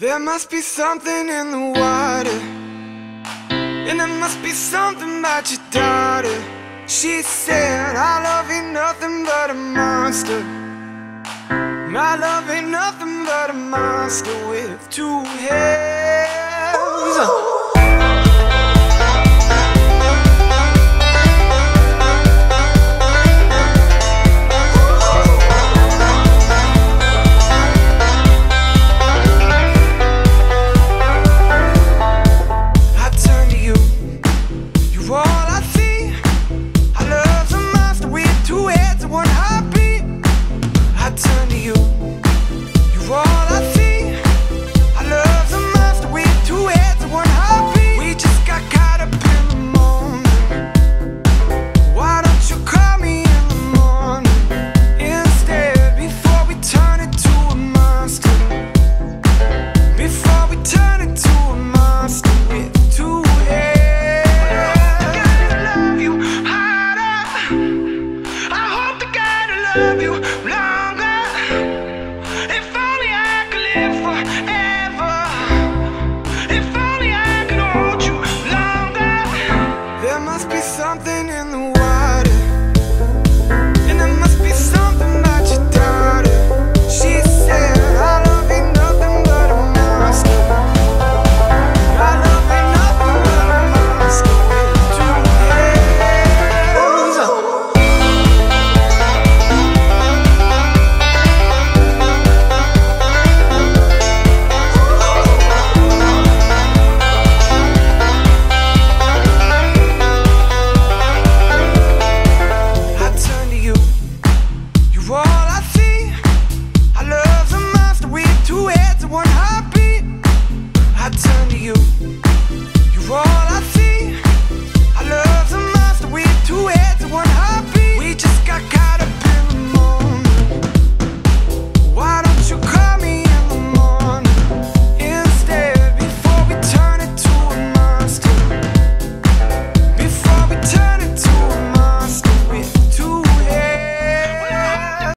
There must be something in the water. And there must be something about your daughter. She said, I love ain't nothing but a monster. My love ain't nothing but a monster with two heads. Oh, If I ever.